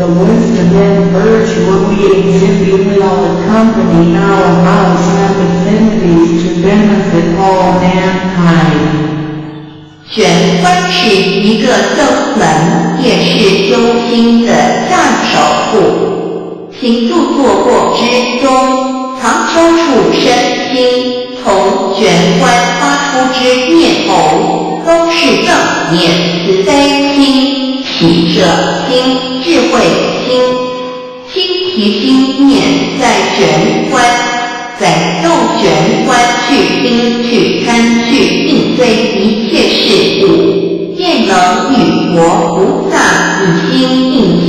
the wisdom and virtue we exhibit will accompany our vows and affinities to benefit all mankind. 玄关是一个正门，也是修心的站守护。请住坐过之中，常抽搐身心，从玄关发出之念头，都是正念、心、喜舍心、智慧心。心提心念在玄关，在众玄关去听去参去应对一切事物，便能与佛菩萨一心印心。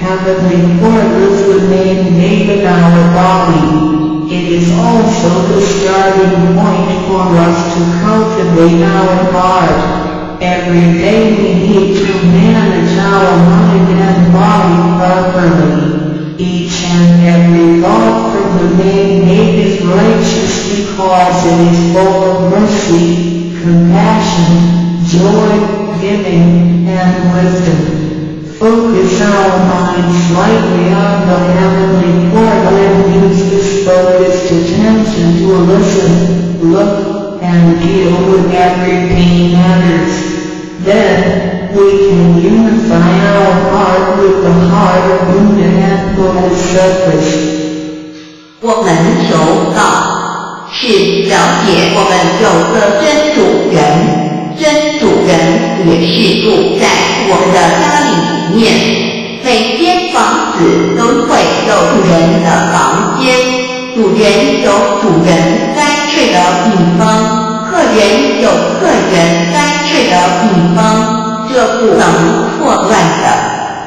Heavenly portals remain made our body. It is also the starting point for us to cultivate our heart. Every day we need to the main made is righteous because it is full of mercy, compassion, joy, giving, and wisdom. Focus our mind slightly on the heavenly portal and use this focused attention to listen, look, and deal with every everything matters. Then, we can 我们求道是了解我们有个真主人，真主人也是住在我们的家里面。每间房子都会有主人的房间，主人有主人该睡的地方，客人有客人该睡的地方，这不能错乱的。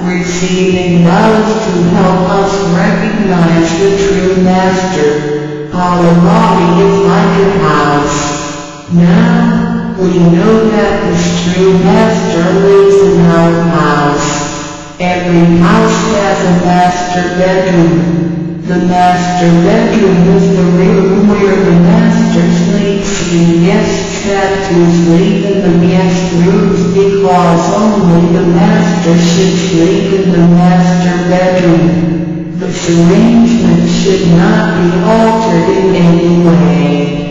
Receiving knowledge to help us recognize the Our body is like a house. Now, we know that the true master lives in our house. Every house has a master bedroom. The master bedroom is the room where the master sleeps and guests have to sleep in the guest rooms because only the master should sleep in the master bedroom. This arrangement should not be altered in any way.